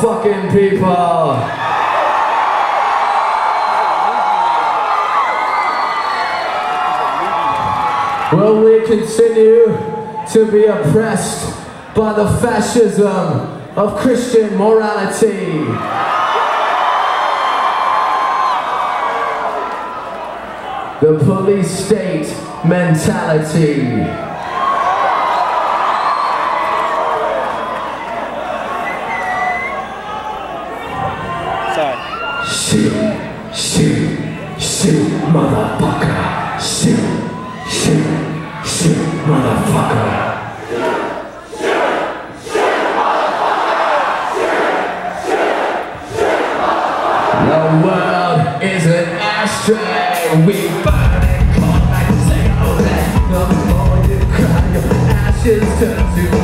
fucking people. Will we continue to be oppressed by the fascism of Christian morality? The police state mentality. Just turn to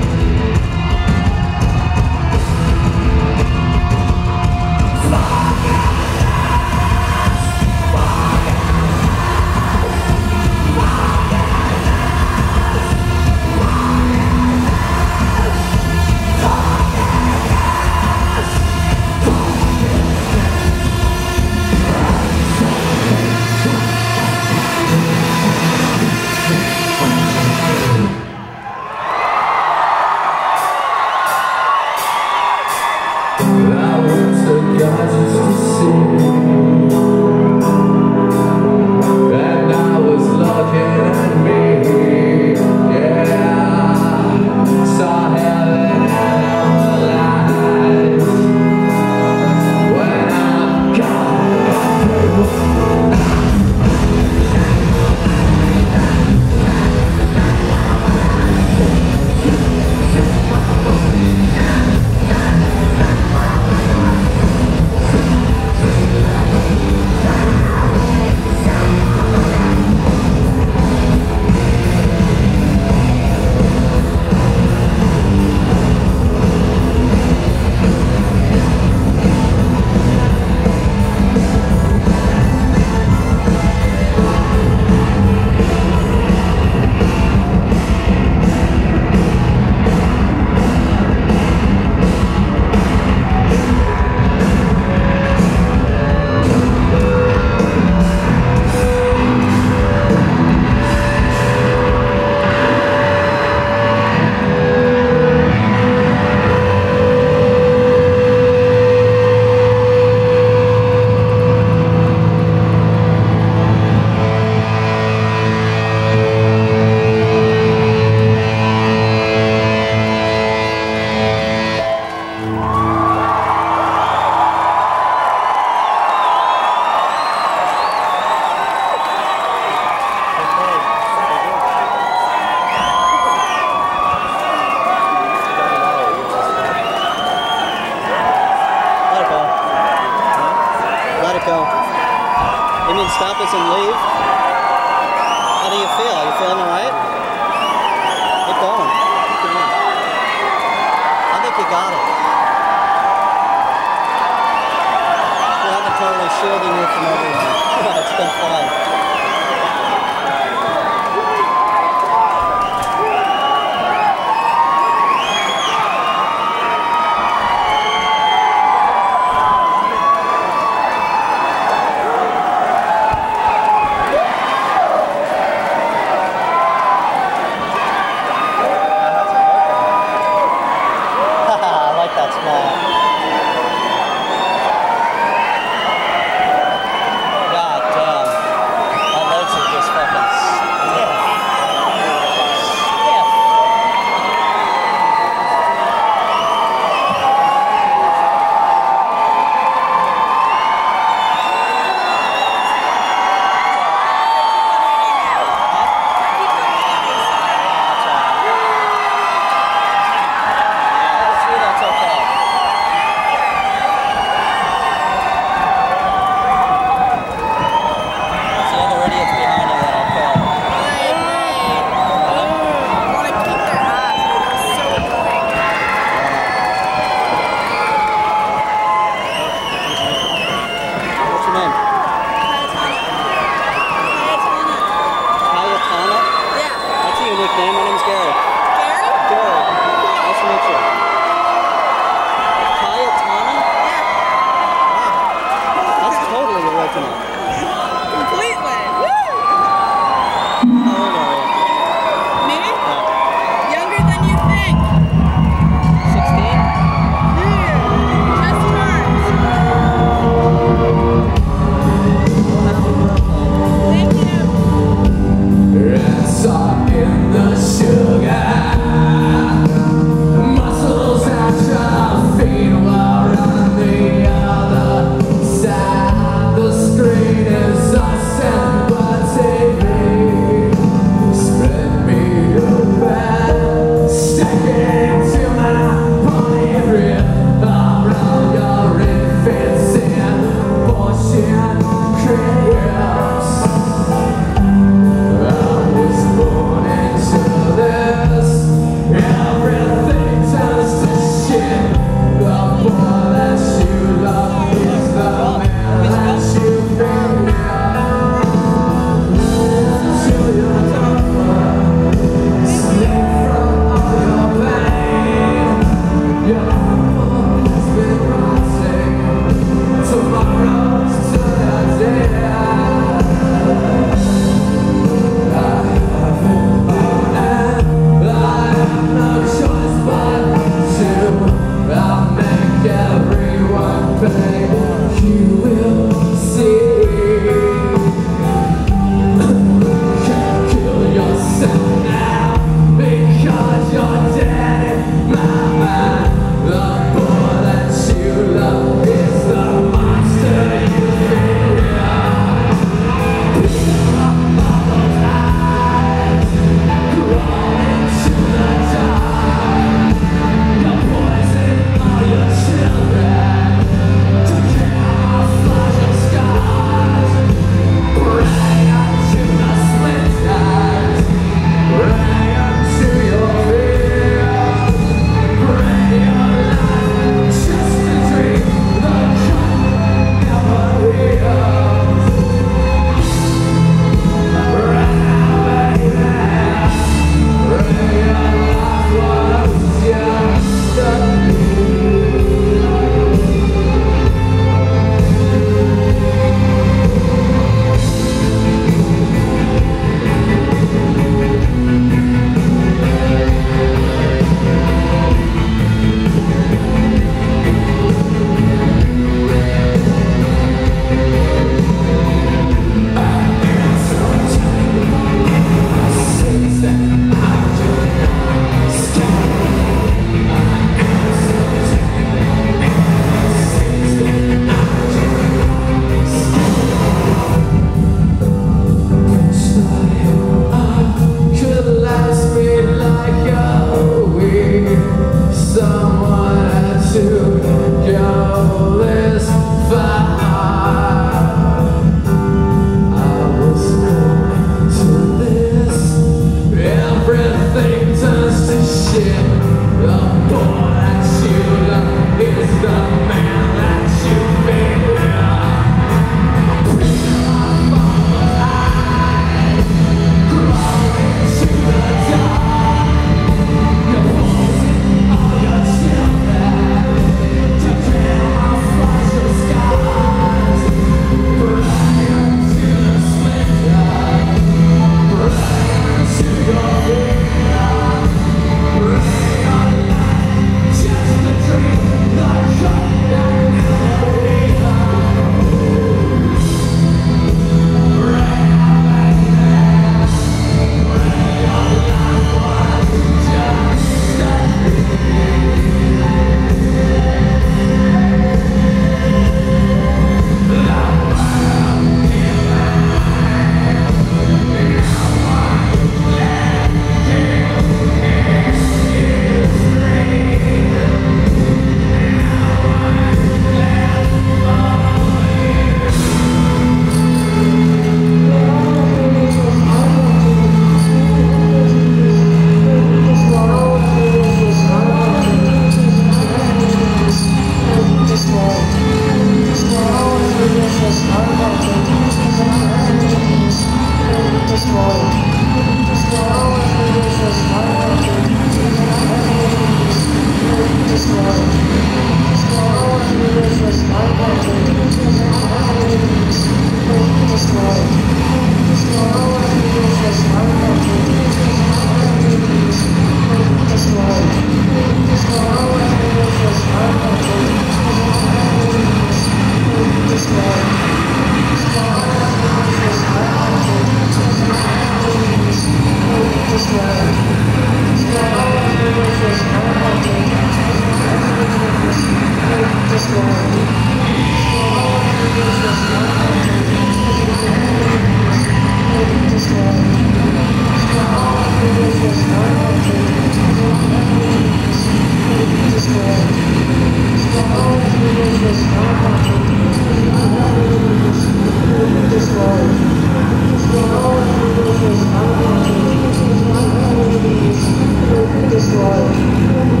destroyed.